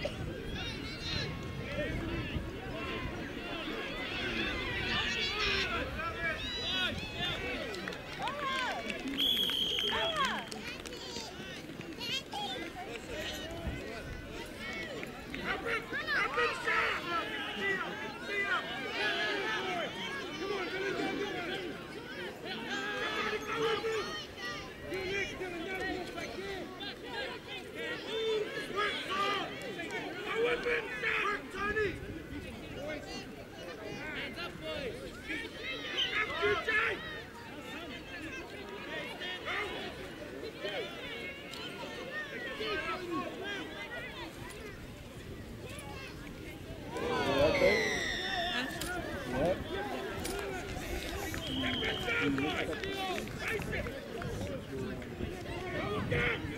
Thank. Down.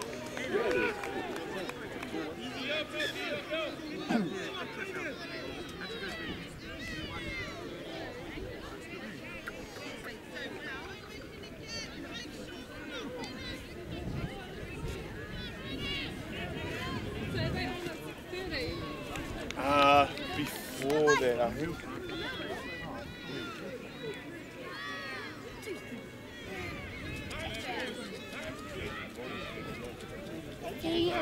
then, I think. Hayden!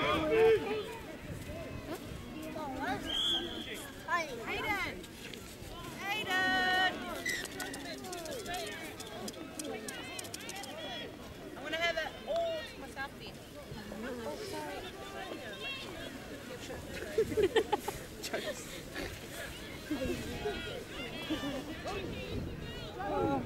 Have it all to then. Oh.